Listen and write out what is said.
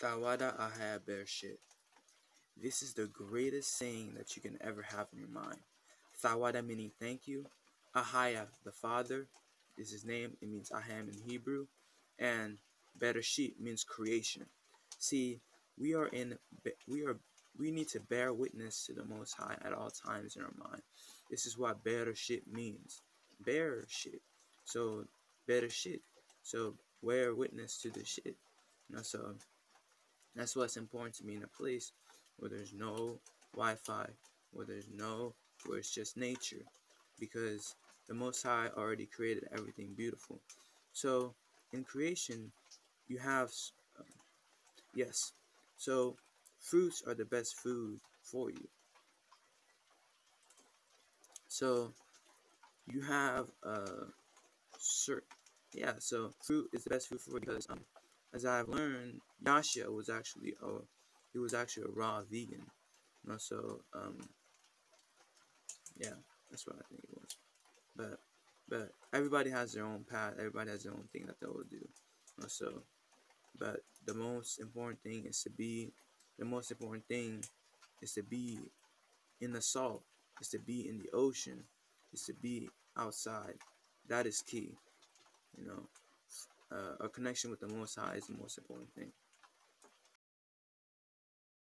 Thawada Ahayah Bereshit. This is the greatest saying that you can ever have in your mind. Thawada meaning thank you. Ahayah, the Father, is his name. It means I am in Hebrew. And Bereshit means creation. See, we are in we are we need to bear witness to the Most High at all times in our mind. This is what Bereshit means. Bereshit. So Bereshit. So bear witness to the shit. You know, so that's what's important to me in a place where there's no Wi-Fi, where there's no, where it's just nature, because the Most High already created everything beautiful. So in creation, you have, uh, yes, so fruits are the best food for you. So you have uh, certain, yeah. So fruit is the best food for you because um, as I've learned, Yasha was actually a he was actually a raw vegan. So um, yeah, that's what I think it was. But but everybody has their own path. Everybody has their own thing that they will do. So but the most important thing is to be the most important thing is to be in the salt, is to be in the ocean, is to be outside. That is key. You know, uh, a connection with the Most High is the most important thing.